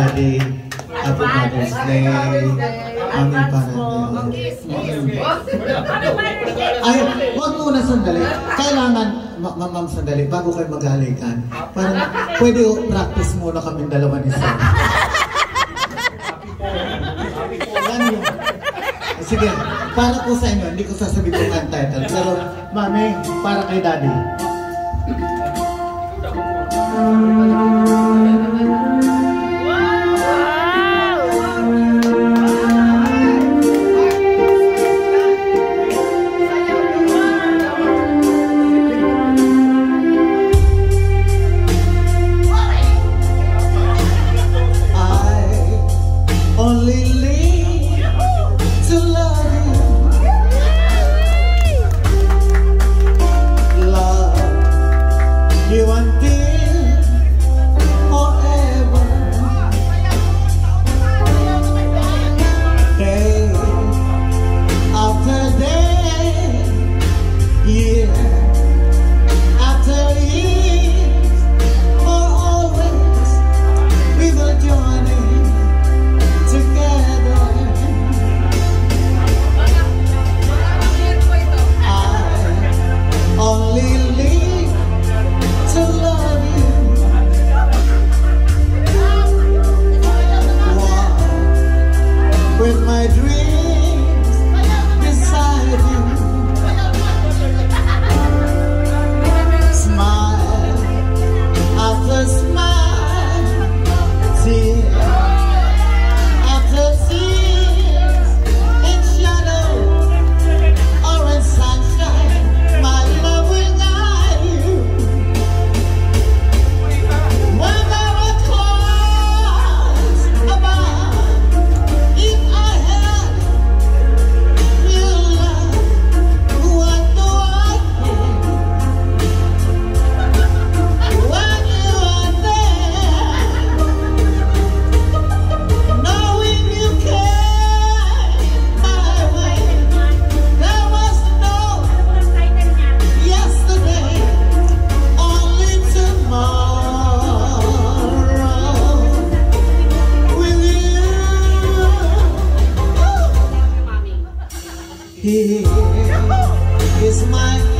Daddy, Happy Mother's Day. Mami para Ay, wag muna sandali. Kailangan, ma ma ma'am sandali, bago kayo maghalikan. Parang pwede o practice muna kami dalawa ni Sam. Sige, para po sa inyo, hindi ko sasabihin kung ang title. Pero, mami, para kay daddy. my dream. Here. Is my